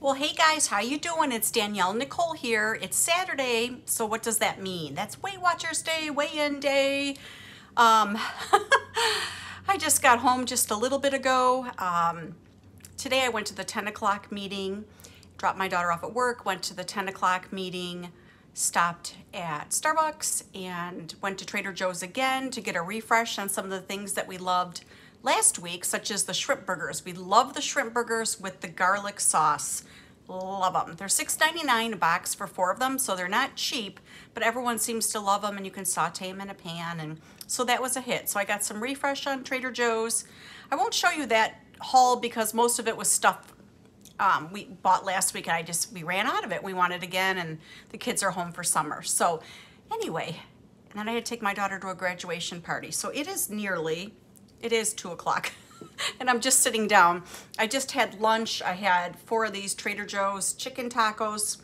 Well, hey guys, how you doing? It's Danielle Nichole here. It's Saturday, so what does that mean? That's Weight Watchers Day, weigh-in day. Um, I just got home just a little bit ago. Um, today I went to the 10 o'clock meeting, dropped my daughter off at work, went to the 10 o'clock meeting, stopped at Starbucks, and went to Trader Joe's again to get a refresh on some of the things that we loved last week, such as the shrimp burgers. We love the shrimp burgers with the garlic sauce. Love them. They're $6.99 a box for four of them, so they're not cheap, but everyone seems to love them and you can saute them in a pan. And so that was a hit. So I got some refresh on Trader Joe's. I won't show you that haul because most of it was stuff um, we bought last week and I just, we ran out of it. We wanted again and the kids are home for summer. So anyway, and then I had to take my daughter to a graduation party. So it is nearly it is two o'clock and I'm just sitting down. I just had lunch. I had four of these Trader Joe's chicken tacos.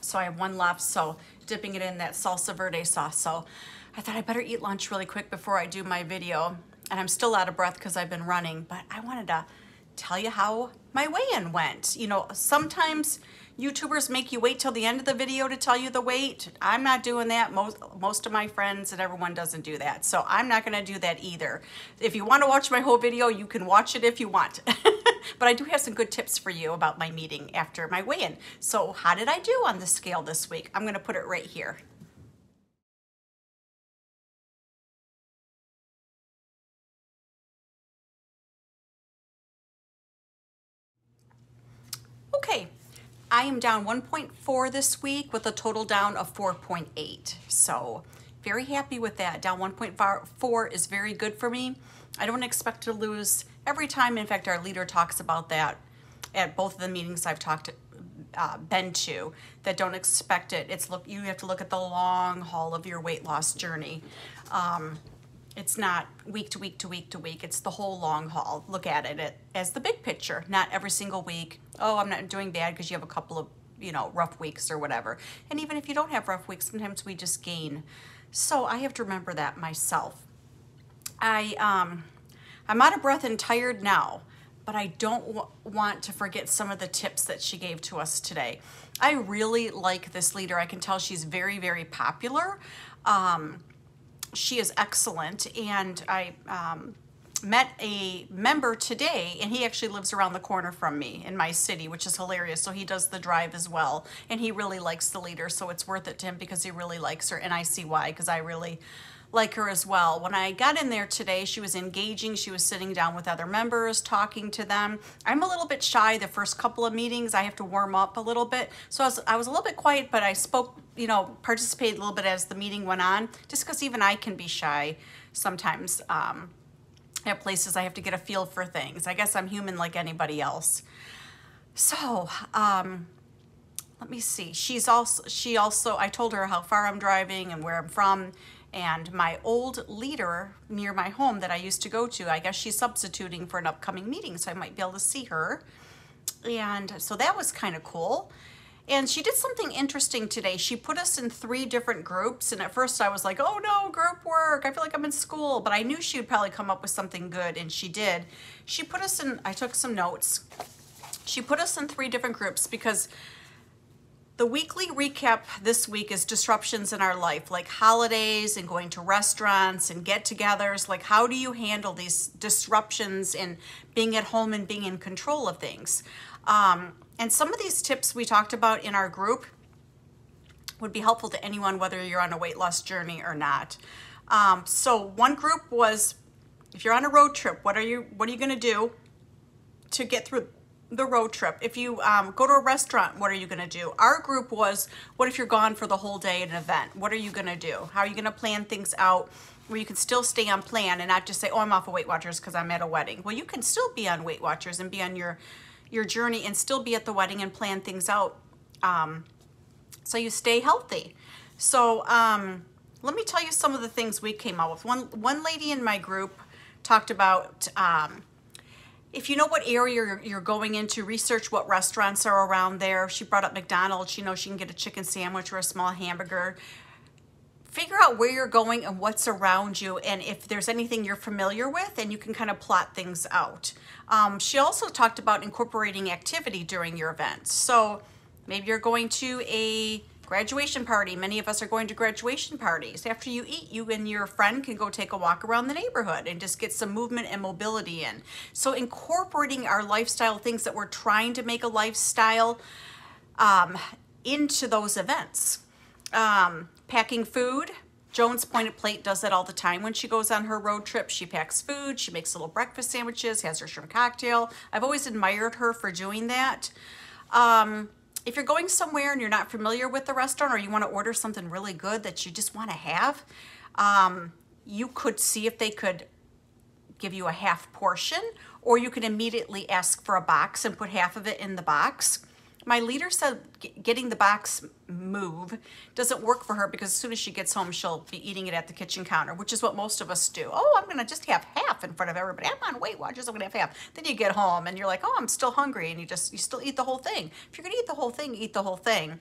So I have one left. So dipping it in that salsa verde sauce. So I thought I better eat lunch really quick before I do my video. And I'm still out of breath because I've been running, but I wanted to tell you how my weigh-in went. You know, sometimes YouTubers make you wait till the end of the video to tell you the weight. I'm not doing that. Most, most of my friends and everyone doesn't do that. So I'm not gonna do that either. If you wanna watch my whole video, you can watch it if you want. but I do have some good tips for you about my meeting after my weigh-in. So how did I do on the scale this week? I'm gonna put it right here. I am down 1.4 this week with a total down of 4.8. So very happy with that. Down 1.4 is very good for me. I don't expect to lose every time. In fact, our leader talks about that at both of the meetings I've talked uh, been to that don't expect it. It's look you have to look at the long haul of your weight loss journey. Um, it's not week to week to week to week. It's the whole long haul. Look at it as the big picture, not every single week. Oh, I'm not doing bad because you have a couple of, you know, rough weeks or whatever. And even if you don't have rough weeks, sometimes we just gain. So I have to remember that myself. I, um, I'm out of breath and tired now, but I don't want to forget some of the tips that she gave to us today. I really like this leader. I can tell she's very, very popular. Um, she is excellent and I um, met a member today and he actually lives around the corner from me in my city which is hilarious so he does the drive as well and he really likes the leader so it's worth it to him because he really likes her and I see why because I really like her as well. When I got in there today, she was engaging. She was sitting down with other members, talking to them. I'm a little bit shy the first couple of meetings. I have to warm up a little bit. So I was, I was a little bit quiet, but I spoke, you know, participated a little bit as the meeting went on, just because even I can be shy sometimes. Um, at places I have to get a feel for things. I guess I'm human like anybody else. So, um, let me see. She's also, she also, I told her how far I'm driving and where I'm from and my old leader near my home that I used to go to, I guess she's substituting for an upcoming meeting, so I might be able to see her. And so that was kind of cool. And she did something interesting today. She put us in three different groups. And at first I was like, oh no, group work. I feel like I'm in school. But I knew she would probably come up with something good. And she did. She put us in, I took some notes. She put us in three different groups because the weekly recap this week is disruptions in our life, like holidays and going to restaurants and get togethers. Like, how do you handle these disruptions in being at home and being in control of things? Um, and some of these tips we talked about in our group would be helpful to anyone, whether you're on a weight loss journey or not. Um, so one group was, if you're on a road trip, what are you, what are you going to do to get through the road trip. If you um, go to a restaurant, what are you going to do? Our group was, what if you're gone for the whole day at an event? What are you going to do? How are you going to plan things out where you can still stay on plan and not just say, oh, I'm off of Weight Watchers because I'm at a wedding. Well, you can still be on Weight Watchers and be on your, your journey and still be at the wedding and plan things out um, so you stay healthy. So um, let me tell you some of the things we came up with. One, one lady in my group talked about um, if you know what area you're, going into, research what restaurants are around there. She brought up McDonald's. She knows she can get a chicken sandwich or a small hamburger figure out where you're going and what's around you and if there's anything you're familiar with and you can kind of plot things out. Um, she also talked about incorporating activity during your event. So maybe you're going to a graduation party. Many of us are going to graduation parties. After you eat, you and your friend can go take a walk around the neighborhood and just get some movement and mobility in. So incorporating our lifestyle things that we're trying to make a lifestyle um, into those events. Um, packing food. Joan's Pointed Plate does that all the time when she goes on her road trip. She packs food, she makes little breakfast sandwiches, has her shrimp cocktail. I've always admired her for doing that. Um, if you're going somewhere and you're not familiar with the restaurant or you want to order something really good that you just want to have, um, you could see if they could give you a half portion or you can immediately ask for a box and put half of it in the box. My leader said getting the box move doesn't work for her because as soon as she gets home, she'll be eating it at the kitchen counter, which is what most of us do. Oh, I'm going to just have half in front of everybody. I'm on Weight Watchers, I'm going to have half. Then you get home and you're like, oh, I'm still hungry. And you just, you still eat the whole thing. If you're going to eat the whole thing, eat the whole thing.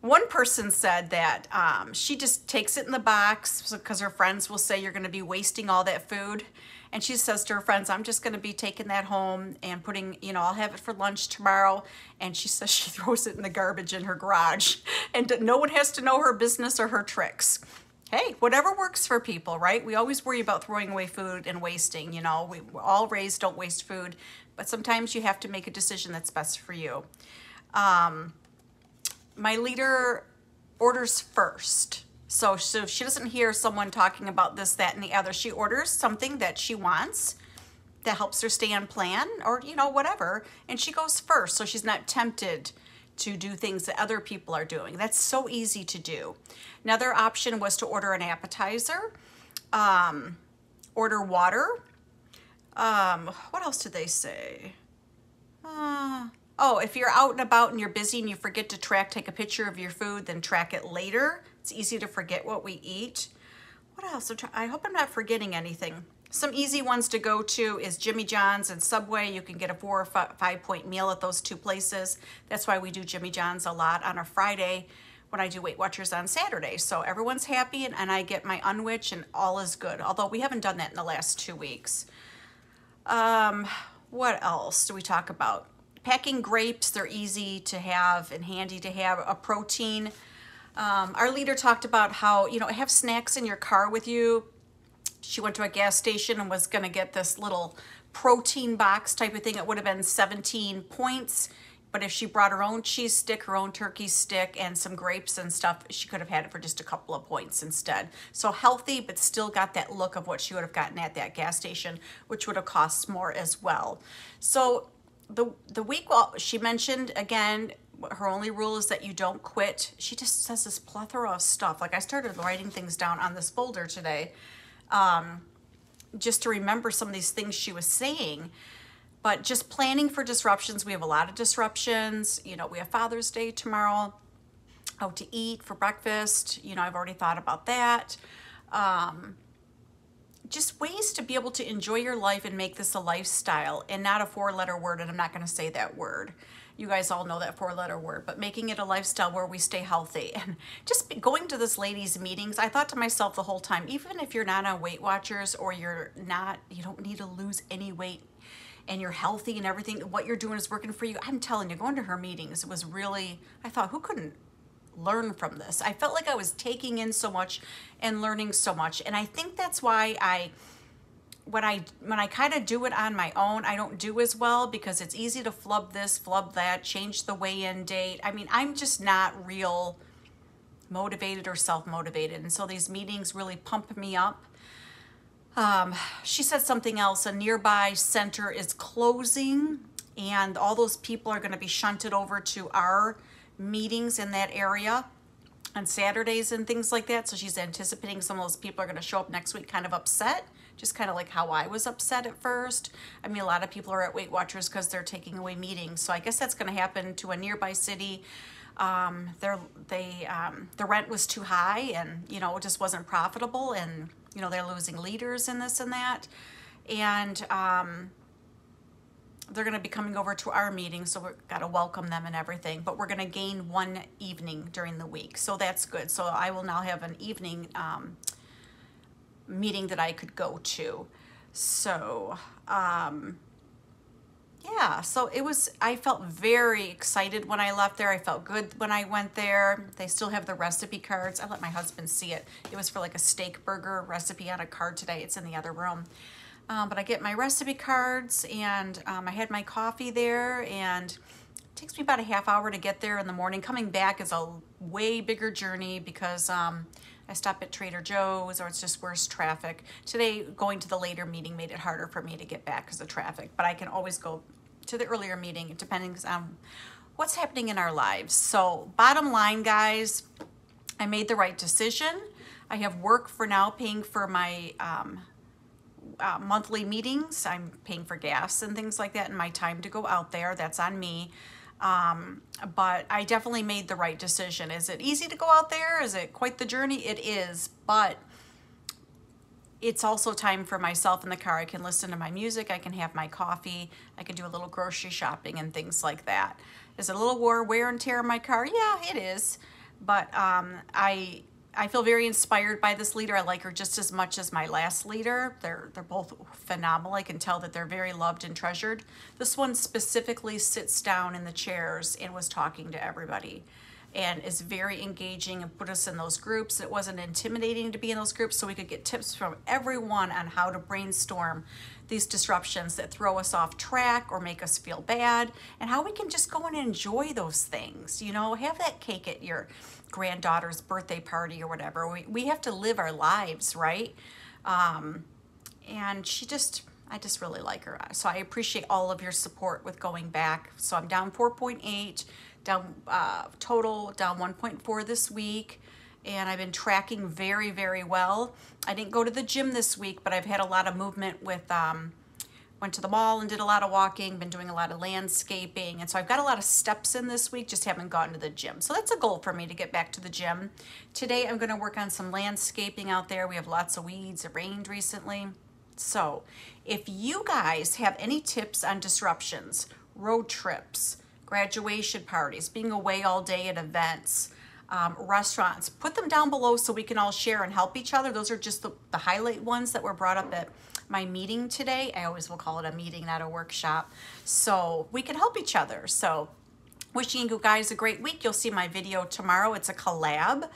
One person said that um, she just takes it in the box because her friends will say you're going to be wasting all that food. And she says to her friends, I'm just going to be taking that home and putting, you know, I'll have it for lunch tomorrow. And she says she throws it in the garbage in her garage and no one has to know her business or her tricks. Hey, whatever works for people, right? We always worry about throwing away food and wasting, you know, we, all raised don't waste food, but sometimes you have to make a decision that's best for you. Um, my leader orders first. So, so she doesn't hear someone talking about this, that, and the other. She orders something that she wants that helps her stay on plan or, you know, whatever. And she goes first. So she's not tempted to do things that other people are doing. That's so easy to do. Another option was to order an appetizer, um, order water. Um, what else did they say? Uh, oh, if you're out and about and you're busy and you forget to track, take a picture of your food, then track it later. It's easy to forget what we eat. What else? I hope I'm not forgetting anything. Some easy ones to go to is Jimmy John's and Subway. You can get a four or five point meal at those two places. That's why we do Jimmy John's a lot on a Friday when I do Weight Watchers on Saturday. So everyone's happy and, and I get my unwich and all is good. Although we haven't done that in the last two weeks. Um, what else do we talk about? Packing grapes, they're easy to have and handy to have. A protein um, our leader talked about how, you know, have snacks in your car with you. She went to a gas station and was going to get this little protein box type of thing. It would have been 17 points. But if she brought her own cheese stick, her own turkey stick, and some grapes and stuff, she could have had it for just a couple of points instead. So healthy, but still got that look of what she would have gotten at that gas station, which would have cost more as well. So the the week, well, she mentioned again, her only rule is that you don't quit. She just says this plethora of stuff. Like I started writing things down on this folder today um, just to remember some of these things she was saying. But just planning for disruptions. We have a lot of disruptions. You know, we have Father's Day tomorrow, out to eat for breakfast. You know, I've already thought about that. Um, just ways to be able to enjoy your life and make this a lifestyle and not a four letter word. And I'm not going to say that word you guys all know that four letter word, but making it a lifestyle where we stay healthy. And just going to this ladies' meetings, I thought to myself the whole time, even if you're not on Weight Watchers or you're not, you don't need to lose any weight and you're healthy and everything, what you're doing is working for you. I'm telling you, going to her meetings was really, I thought, who couldn't learn from this? I felt like I was taking in so much and learning so much. And I think that's why I, when I when I kind of do it on my own, I don't do as well because it's easy to flub this, flub that, change the weigh-in date. I mean, I'm just not real motivated or self-motivated. And so these meetings really pump me up. Um, she said something else, a nearby center is closing and all those people are gonna be shunted over to our meetings in that area on Saturdays and things like that. So she's anticipating some of those people are gonna show up next week kind of upset just kind of like how I was upset at first. I mean, a lot of people are at Weight Watchers because they're taking away meetings. So I guess that's going to happen to a nearby city. Um, their they um, the rent was too high, and you know it just wasn't profitable, and you know they're losing leaders in this and that, and um, they're going to be coming over to our meeting, so we've got to welcome them and everything. But we're going to gain one evening during the week, so that's good. So I will now have an evening um, meeting that I could go to. So, um, yeah, so it was, I felt very excited when I left there. I felt good when I went there. They still have the recipe cards. I let my husband see it. It was for like a steak burger recipe on a card today. It's in the other room. Um, but I get my recipe cards and um, I had my coffee there and it takes me about a half hour to get there in the morning. Coming back is a way bigger journey because um, I stop at Trader Joe's or it's just worse traffic. Today, going to the later meeting made it harder for me to get back because of traffic, but I can always go to the earlier meeting depending on what's happening in our lives. So bottom line, guys, I made the right decision. I have work for now paying for my um, uh, monthly meetings. I'm paying for gas and things like that and my time to go out there. That's on me. Um, but I definitely made the right decision. Is it easy to go out there? Is it quite the journey? It is, but it's also time for myself in the car. I can listen to my music. I can have my coffee. I can do a little grocery shopping and things like that. Is it a little wear and tear in my car? Yeah, it is. But um, I I feel very inspired by this leader. I like her just as much as my last leader. They're they're both phenomenal. I can tell that they're very loved and treasured. This one specifically sits down in the chairs and was talking to everybody and is very engaging and put us in those groups. It wasn't intimidating to be in those groups so we could get tips from everyone on how to brainstorm these disruptions that throw us off track or make us feel bad and how we can just go and enjoy those things. You know, have that cake at your granddaughter's birthday party or whatever. We, we have to live our lives, right? Um, and she just, I just really like her. So I appreciate all of your support with going back. So I'm down 4.8, down uh, total, down 1.4 this week. And I've been tracking very, very well. I didn't go to the gym this week, but I've had a lot of movement with um, went to the mall and did a lot of walking, been doing a lot of landscaping. And so I've got a lot of steps in this week, just haven't gotten to the gym. So that's a goal for me to get back to the gym. Today I'm gonna work on some landscaping out there. We have lots of weeds, it rained recently. So if you guys have any tips on disruptions, road trips, graduation parties, being away all day at events, um, restaurants, put them down below so we can all share and help each other. Those are just the, the highlight ones that were brought up at my meeting today. I always will call it a meeting, not a workshop. So we can help each other. So wishing you guys a great week. You'll see my video tomorrow. It's a collab.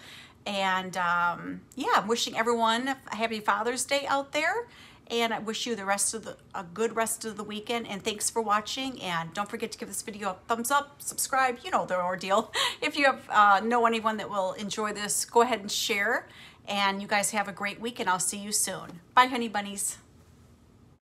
And um, yeah, wishing everyone a happy Father's Day out there. And I wish you the rest of the a good rest of the weekend. And thanks for watching. And don't forget to give this video a thumbs up, subscribe. You know the ordeal. If you have uh, know anyone that will enjoy this, go ahead and share. And you guys have a great week. And I'll see you soon. Bye, honey bunnies.